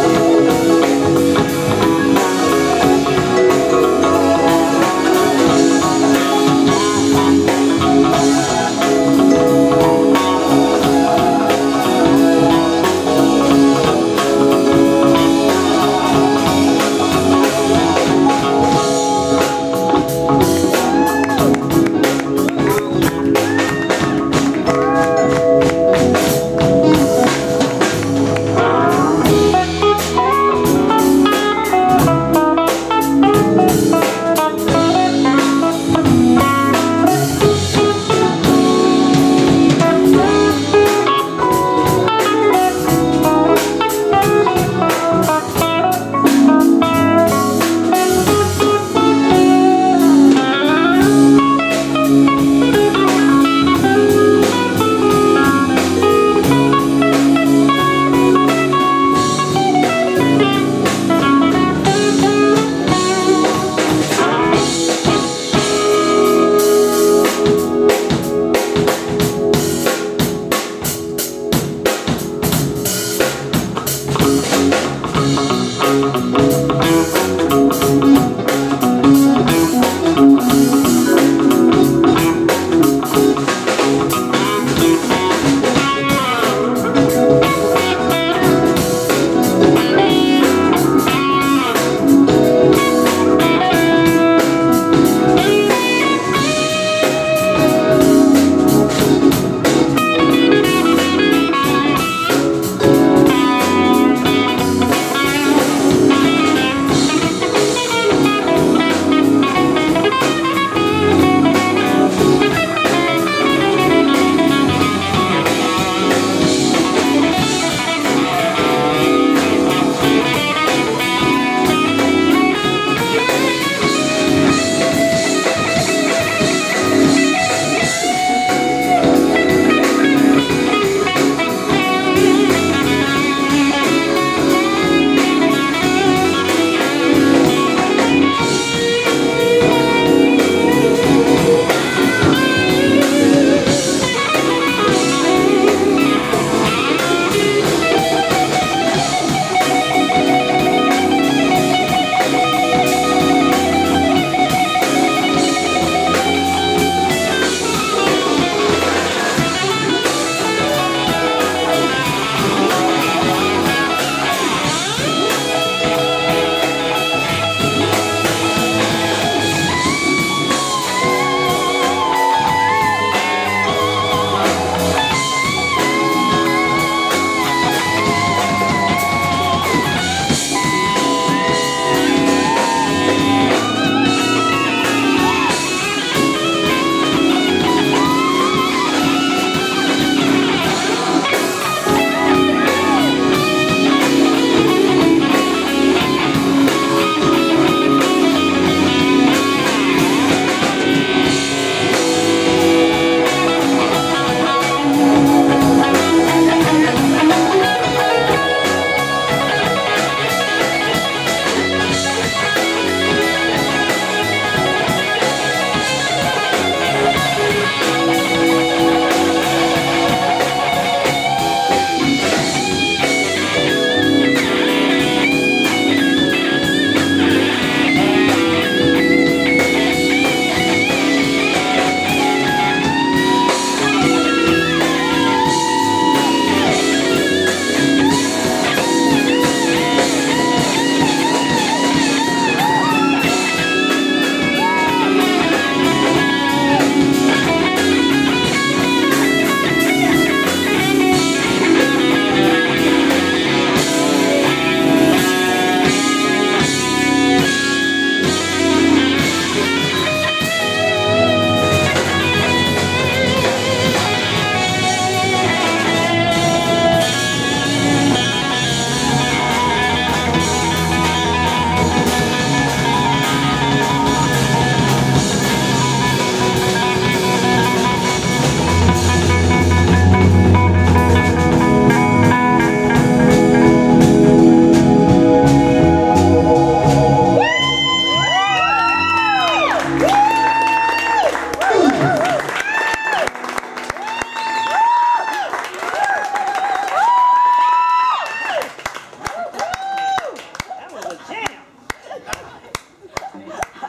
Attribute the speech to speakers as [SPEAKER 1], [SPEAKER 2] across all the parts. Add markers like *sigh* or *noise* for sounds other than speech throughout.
[SPEAKER 1] oh you.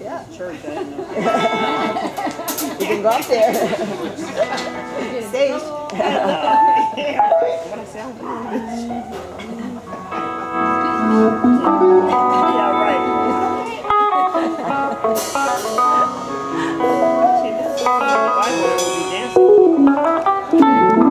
[SPEAKER 2] yeah.
[SPEAKER 1] church,
[SPEAKER 2] you can go up there. Stage. yeah. *laughs*
[SPEAKER 1] What yeah, right. *laughs*